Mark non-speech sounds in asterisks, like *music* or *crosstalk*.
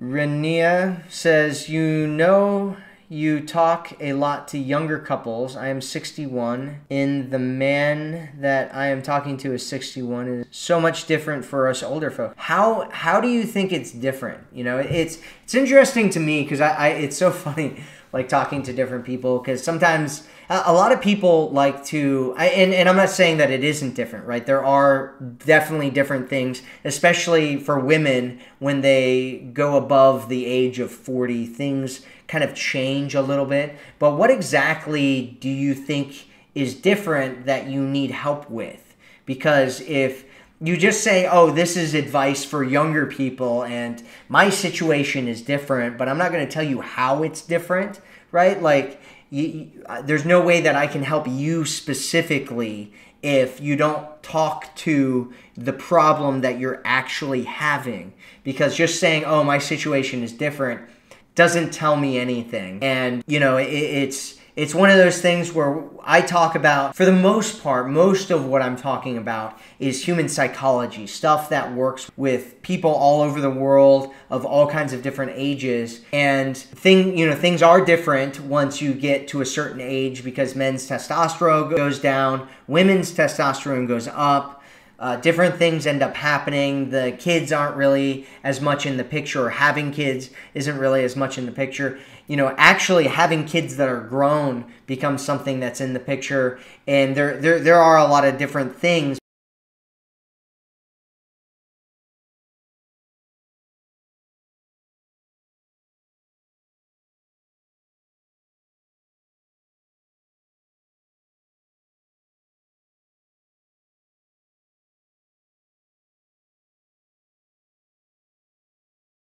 Renia says, You know, you talk a lot to younger couples. I am 61, and the man that I am talking to is 61. It is so much different for us older folk. How how do you think it's different? You know, it's it's interesting to me because I, I it's so *laughs* funny like talking to different people because sometimes a lot of people like to and, and i'm not saying that it isn't different right? There are definitely different things especially for women when they go above the age of 40 things kind of change a little bit. But what exactly do you think is different that you need help with? Because if you just say, oh, this is advice for younger people, and my situation is different, but I'm not going to tell you how it's different, right? Like, you, you, uh, there's no way that I can help you specifically if you don't talk to the problem that you're actually having. Because just saying, oh, my situation is different doesn't tell me anything. And, you know, it, it's it's one of those things where I talk about, for the most part, most of what I'm talking about is human psychology, stuff that works with people all over the world of all kinds of different ages. And thing, you know, things are different once you get to a certain age because men's testosterone goes down, women's testosterone goes up. Uh, different things end up happening. The kids aren't really as much in the picture, or having kids isn't really as much in the picture. You know, actually having kids that are grown becomes something that's in the picture, and there there there are a lot of different things.